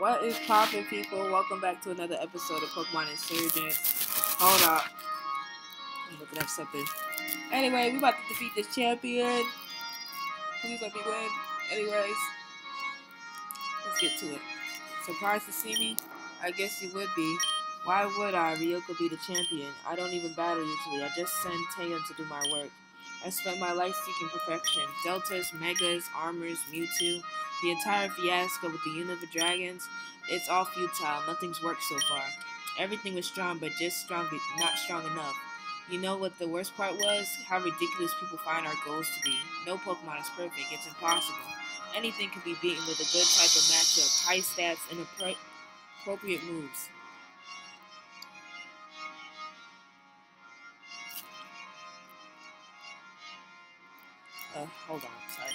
What is poppin', people? Welcome back to another episode of Pokemon Insurgence. Hold up. I'm looking up something. Anyway, we about to defeat this champion. Please let me win. Anyways, let's get to it. Surprised to see me? I guess you would be. Why would I? Reuka be the champion. I don't even battle usually. I just send Taeyeon to do my work. I spent my life seeking perfection. Deltas, Megas, Armors, Mewtwo, the entire fiasco with the Unova Dragons, it's all futile. Nothing's worked so far. Everything was strong, but just strong, not strong enough. You know what the worst part was? How ridiculous people find our goals to be. No Pokemon is perfect. It's impossible. Anything can be beaten with a good type of matchup, high stats, and appropriate moves. Uh, hold on, sorry.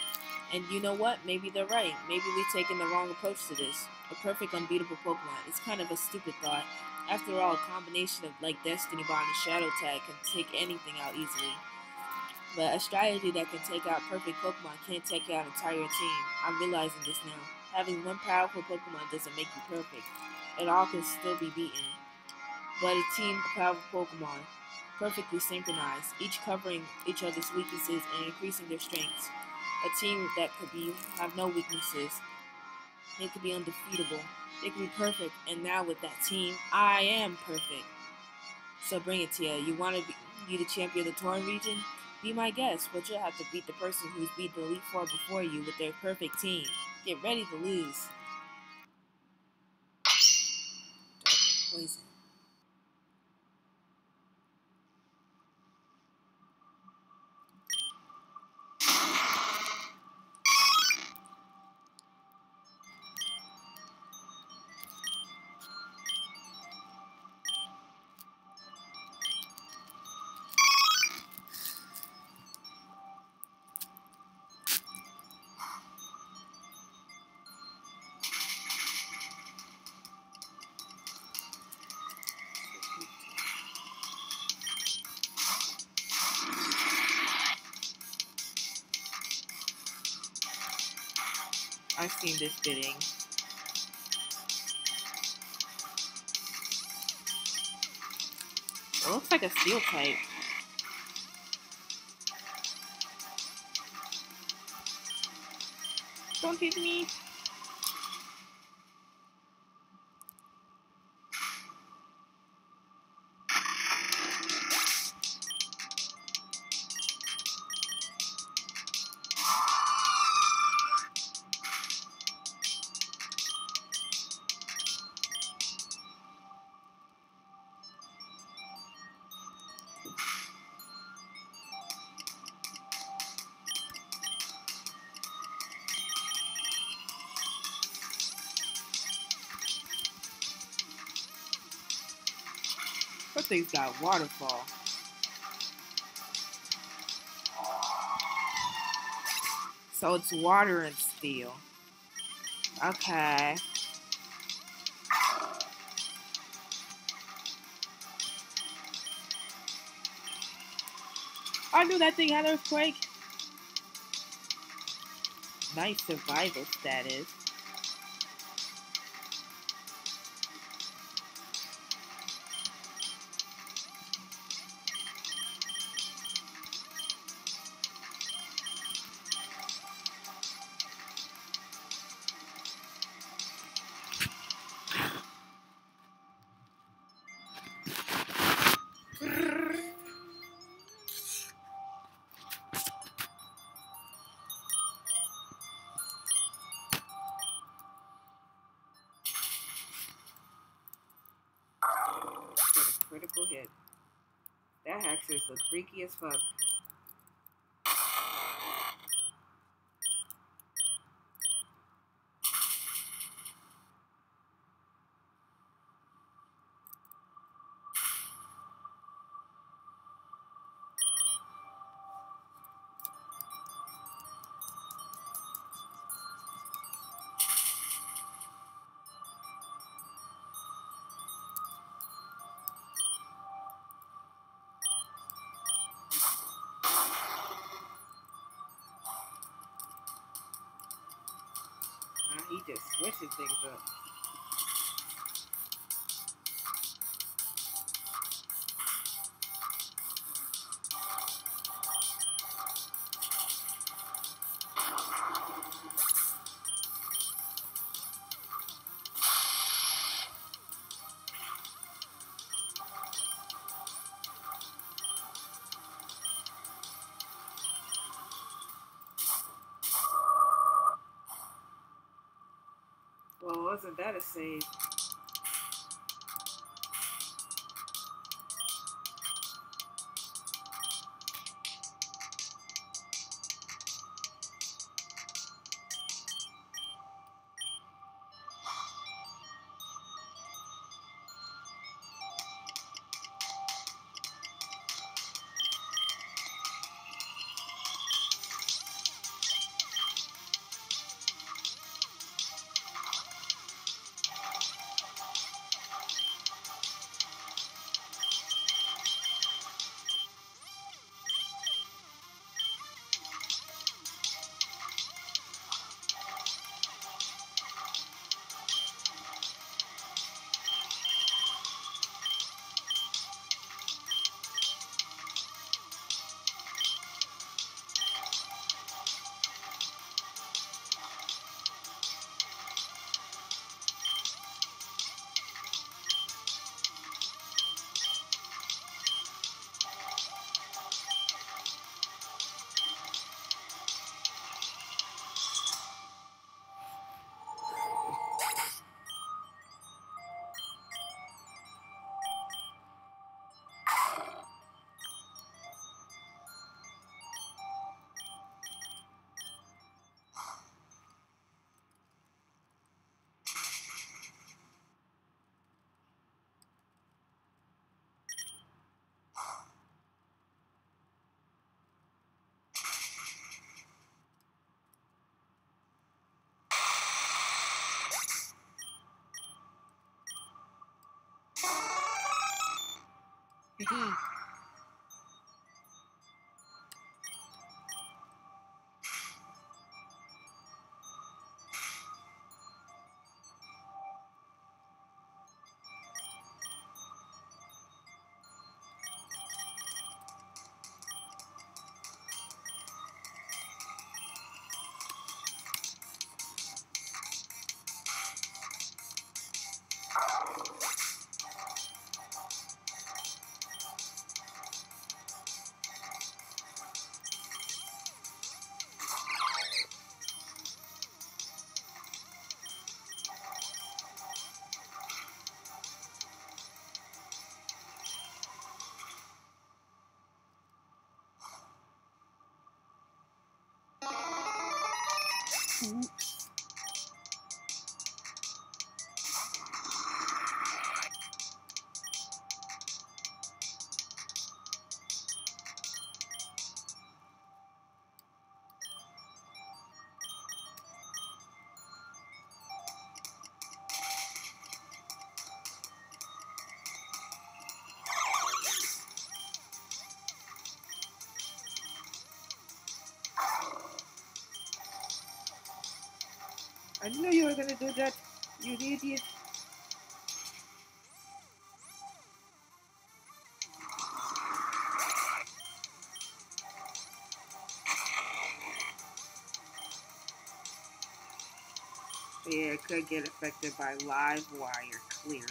And you know what? Maybe they're right. Maybe we've taken the wrong approach to this. A perfect unbeatable Pokemon. It's kind of a stupid thought. After all, a combination of like Destiny Bond and Shadow Tag can take anything out easily. But a strategy that can take out perfect Pokemon can't take out an entire team. I'm realizing this now. Having one powerful Pokemon doesn't make you perfect. It all can still be beaten. But a team of powerful Pokemon perfectly synchronized, each covering each other's weaknesses and increasing their strengths. A team that could be have no weaknesses. It could be undefeatable. It could be perfect. And now with that team, I am perfect. So bring it to you. You want to be the champion of the Torren region? Be my guest, but you'll have to beat the person who's beat the Elite Four before you with their perfect team. Get ready to lose. Seen this bidding. It looks like a steel type. Don't hit me. Thing's got waterfall. So it's water and steel. Okay. Oh, I knew that thing had earthquake. Nice survival status. That Haxorus looks freaky as fuck. Switching things up. Wasn't that a save? Oops. I knew you were gonna do that, you idiot. Yeah, it could get affected by live wire, clearly.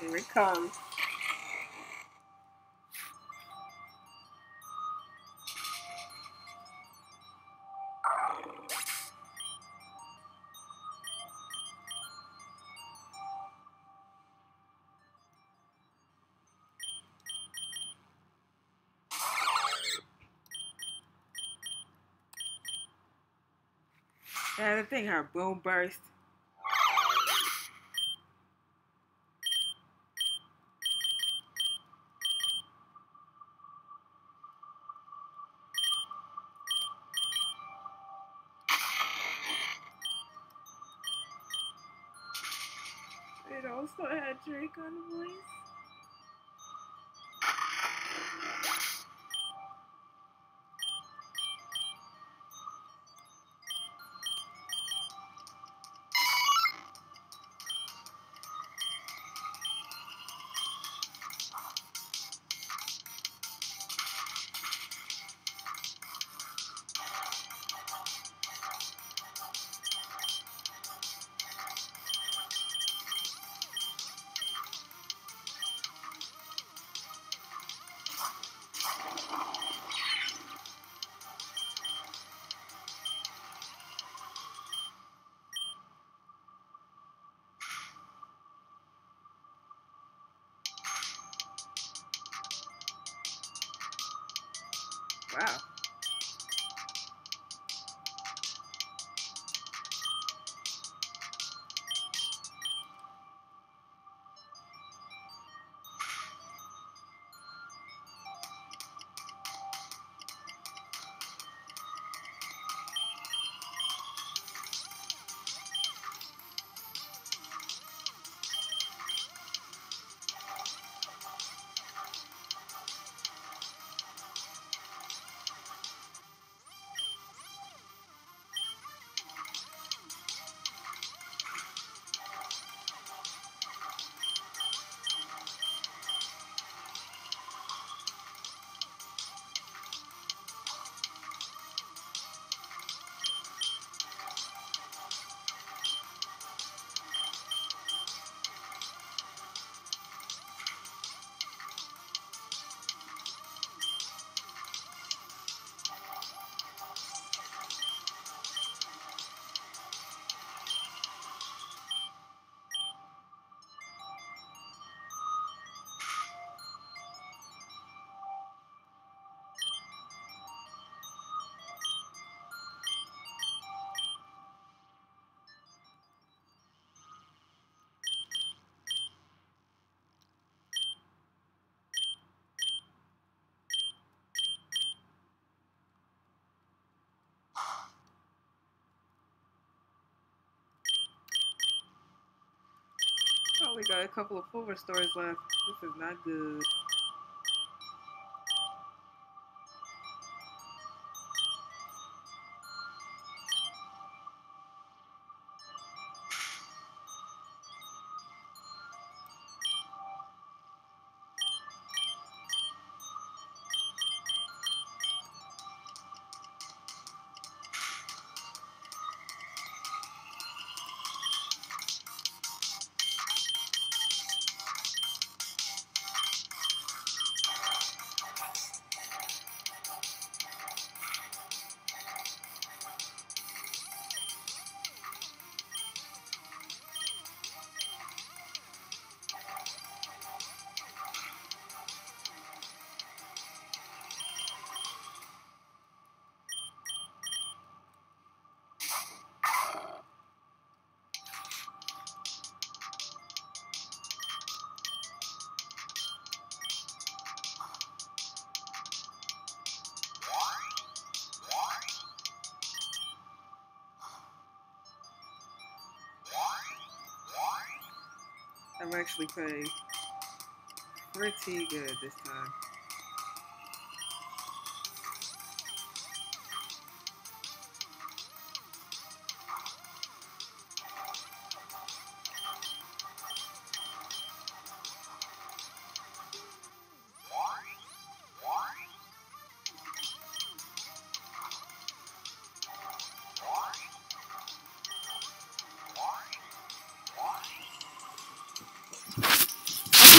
Here it comes. Thing, her Boomburst. It also had Drake on the voice. Wow. Oh, we got a couple of Fulver stories left. This is not good. I'm actually playing pretty good this time.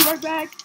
Right back.